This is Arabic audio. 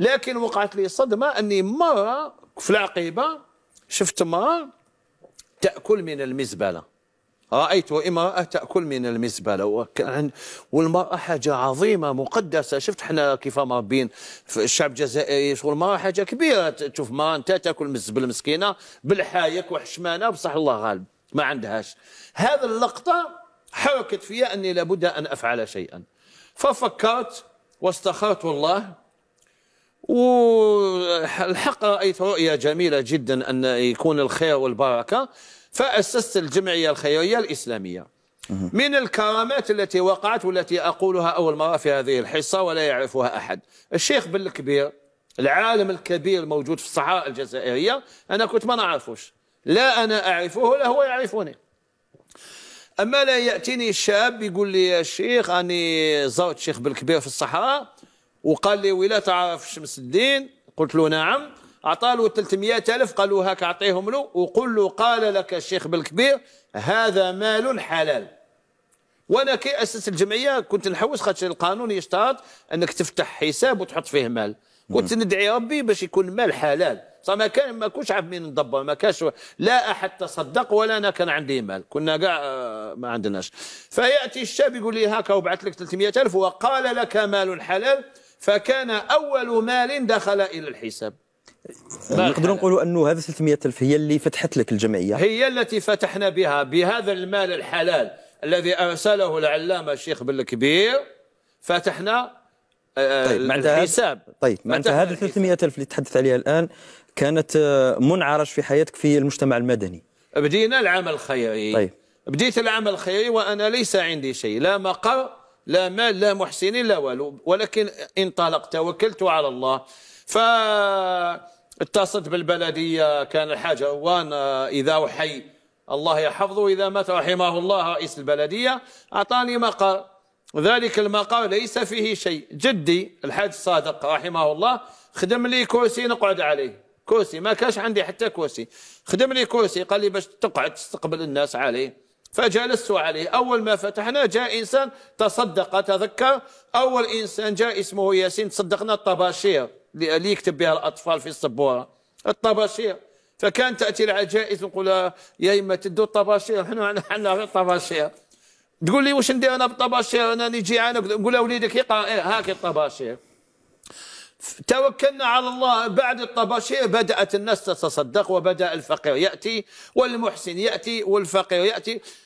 لكن وقعت لي صدمة أني مره في العقيبة شفت امراه تأكل من المزبلة. رأيت إمرأة تأكل من المزبلة. وكأن والمرأة حاجة عظيمة مقدسة. شفت إحنا كيف مربين في الشعب الجزائري شغل المراه حاجة كبيرة. تشوف ما أنت تأكل مزبل مسكينة بالحايك وحشمانة بصح الله غالب ما عندهاش. هذه اللقطة حركت فيها أني لابد أن أفعل شيئا. ففكرت واستخرت الله والحق رأيت رؤية جميلة جدا أن يكون الخير والبركة فأسست الجمعية الخيرية الإسلامية. من الكرامات التي وقعت والتي أقولها أول مرة في هذه الحصة ولا يعرفها أحد. الشيخ بالكبير العالم الكبير الموجود في الصحراء الجزائرية أنا كنت ما نعرفوش. لا أنا أعرفه لا هو يعرفني. أما لا يأتيني الشاب يقول لي يا شيخ أني زرت شيخ بالكبير في الصحراء وقال لي ولا تعرف شمس الدين؟ قلت له نعم. أعطاه 300 ألف قال له هاك أعطيهم له. وقل له قال لك الشيخ بالكبير هذا مال حلال. وأنا كي أسس الجمعية كنت نحوس خاطر القانون يشترط أنك تفتح حساب وتحط فيه مال. كنت ندعي ربي باش يكون مال حلال. صح ما كان ما كنتش عارف مين ندبر ما كانش لا أحد تصدق ولا أنا كان عندي مال. كنا كاع آه، ما عندناش. فيأتي الشاب يقول لي هاكا وبعث لك 300 ألف وقال لك مال حلال. فكان أول مال دخل إلى الحساب. نقدر نقولوا أنه هذا 300 ألف هي اللي فتحت لك الجمعية. هي التي فتحنا بها بهذا المال الحلال الذي أرسله العلامة الشيخ بالكبير فتحنا آه، طيب الحساب. طيب معناتها هذه 300 ألف اللي تحدث عليها الآن كانت آه، منعرج في حياتك في المجتمع المدني. بدينا العمل الخيري. طيب. بديت العمل الخيري وأنا ليس عندي شيء لا مقر لا مال لا محسنين لا والو. ولكن انطلقت توكلت على الله. فاتصلت بالبلدية كان الحاج روان آه، إذا وحي الله يحفظه. إذا مات رحمه الله رئيس البلدية. أعطاني مقر. ذلك المقر ليس فيه شيء. جدي الحاج صادق رحمه الله خدم لي كرسي نقعد عليه. كرسي ما كانش عندي حتى كرسي. خدم لي كرسي قال لي باش تقعد تستقبل الناس عليه. فجلست عليه. أول ما فتحنا جاء إنسان تصدق تذكر أول إنسان جاء اسمه ياسين. تصدقنا؟ الطباشير. اللي يكتب بها الأطفال في السبورة. الطباشير. فكان تأتي العجائز نقول يا إما تدو الطباشير. إحنا إحنا في الطباشير. تقول لي واش ندير أنا بالطباشير؟ أنا نجي عانك نقول وليدك يقرأ. إيه هاك الطباشير. توكلنا على الله. بعد الطباشير بدأت الناس تتصدق وبدأ الفقير يأتي والمحسن يأتي والفقير يأتي.